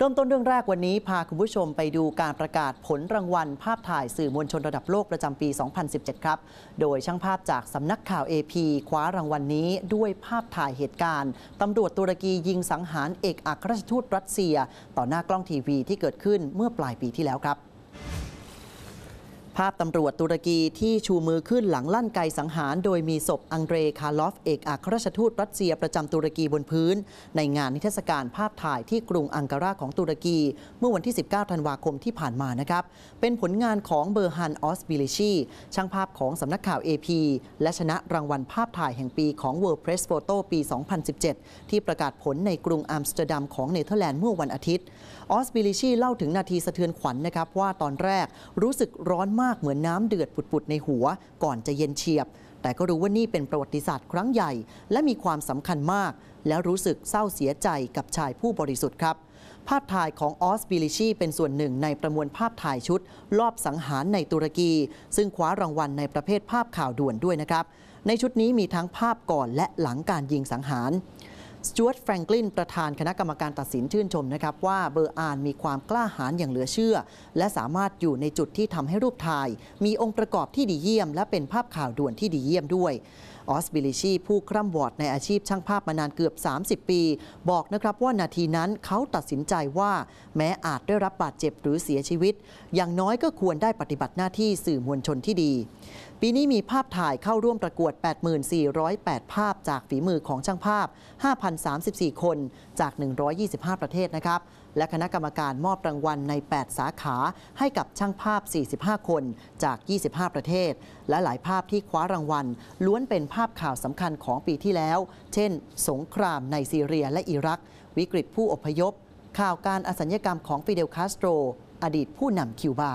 เริ่มต้นเรื่องแรกวันนี้พาคุณผู้ชมไปดูการประกาศผลรางวัล ภาพถ่ายสื่อมวลชนระดับโลกประจำปี 2017 ครับ โดยช่างภาพจากสำนักข่าว AP คว้ารางวัลนนี้ด้วยภาพถ่ายเหตุการณ์ตำรวจตุรกียิงสังหารเอกอัครราชทูตรัสเซีย ต่อหน้ากล้องทีวีที่เกิดขึ้นเมื่อปลายปีที่แล้วครับ ภาพตำรวจตุรกีที่ชูมือขึ้นหลังลั่นไกสังหาร โดยมีศพอังเดรคาลอฟเอกอัครราชทูตรัสเซียประจำตุรกีบนพื้น ในงานนิทรรศการภาพถ่ายที่กรุงอังการาของตุรกี เมื่อวันที่ 19 ธันวาคมที่ผ่านมานะครับ เป็นผลงานของเบอร์ฮันออสบิลิชีช่างภาพของสำนักข่าว AP และชนะรางวัลภาพถ่ายแห่งปีของ World Press Photo ปี 2017 ที่ประกาศผลในกรุงอัมสเตอร์ดัมของเนเธอร์แลนด์เมื่อวันอาทิตย์ออสบิลิชีเล่าถึงนาทีสะเทือนขวัญนะครับว่าตอนแรกรู้สึกร้อนมากเหมือนน้ำเดือดปุดๆในหัว ก่อนจะเย็นเฉียบ แต่ก็รู้ว่านี่เป็นประวัติศาสตร์ครั้งใหญ่ และมีความสำคัญมาก และรู้สึกเศร้าเสียใจกับชายผู้บริสุทธิ์ครับภาพถ่ายของออสบิลิชีเป็นส่วนหนึ่งในประมวลภาพถ่ายชุดลอบสังหารในตุรกี ซึ่งคว้ารางวัลในประเภทภาพข่าวด่วนด้วยนะครับ ในชุดนี้มีทั้งภาพก่อนและหลังการยิงสังหาร สจวตแฟรงกลินประธานคณะกรรมการตัดสินชื่นชมนะครับว่าเบอร์ฮานมีความกล้าหาญอย่างเหลือเชื่อ และสามารถอยู่ในจุดที่ทำให้รูปถ่าย มีองค์ประกอบที่ดีเยี่ยม และเป็นภาพข่าวด่วนที่ดีเยี่ยมด้วยออสบิลิชีผู้คร่ำวอดในอาชีพช่างภาพมานานเกือบ 30 ปี บอกนะครับว่านาทีนั้นเขาตัดสินใจว่า แม้อาจได้รับบาดเจ็บหรือเสียชีวิต อย่างน้อยก็ควรได้ปฏิบัติหน้าที่สื่อมวลชนที่ดี ปีนี้มีภาพถ่ายเข้าร่วมประกวด 8408ภาพจากฝีมือของช่างภาพ 5,034 คนจาก 125 ประเทศนะครับและคณะกรรมการมอบรางวัลใน 8 สาขาให้กับช่างภาพ 45 คนจาก 25 ประเทศ และหลายภาพที่คว้ารางวัลล้วนเป็นภาพข่าวสำคัญของปีที่แล้ว เช่น สงครามในซีเรียและอิรัก วิกฤตผู้อพยพ ข่าวการอสัญญกรรมของฟิเดลคาสโตร อดีตผู้นำคิวบา